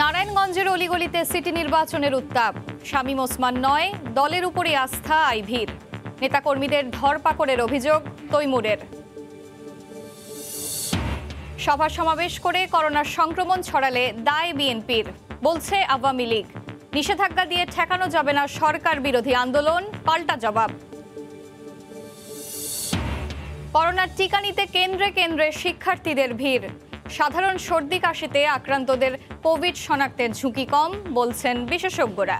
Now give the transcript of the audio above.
নারায়ণগঞ্জের অলিগলিতে সিটি নির্বাচনের উত্তাপ। শামীম ওসমান নয়, দলের উপরই আস্থা আইভীর নেতাকর্মীদের ধরপাকড়ের অভিযোগ, তৈমুরের। সভা সমাবেশ করে করোনার সংক্রমণ ছড়ালে দায় বিএনপির, বলছে আওয়ামী লীগ। নিষেধাজ্ঞা দিয়ে ঠেকানো যাবে না সরকার বিরোধী আন্দোলন, পাল্টা জবাব। করোনার টিকা নিতে কেন্দ্রে কেন্দ্রে শিক্ষার্থীদের ভিড়। সাধারণ সর্দি কাশিতে আক্রান্তদের কোভিড শনাক্তের ঝুঁকি কম বলছেন বিশেষজ্ঞরা।